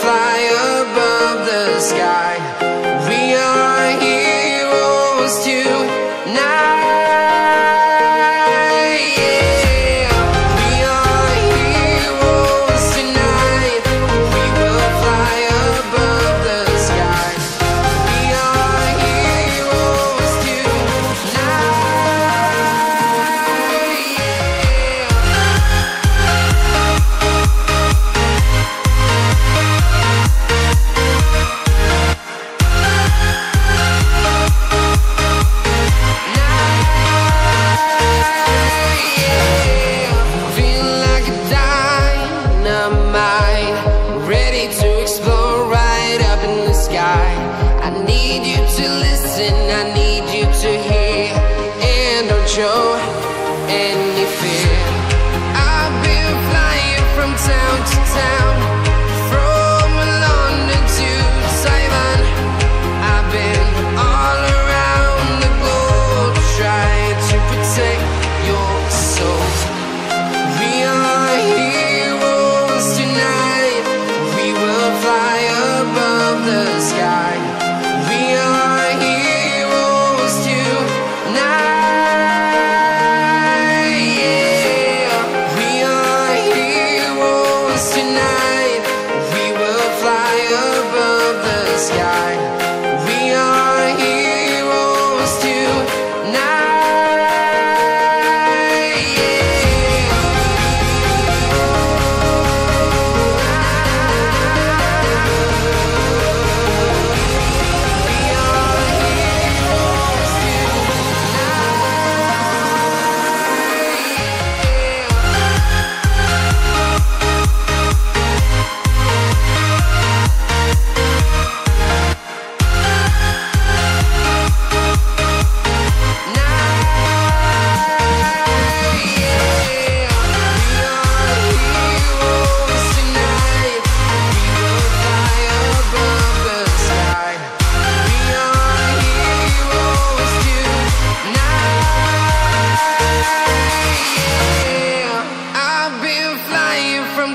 Fly above the sky. We are heroes tonight. To listen, I need you to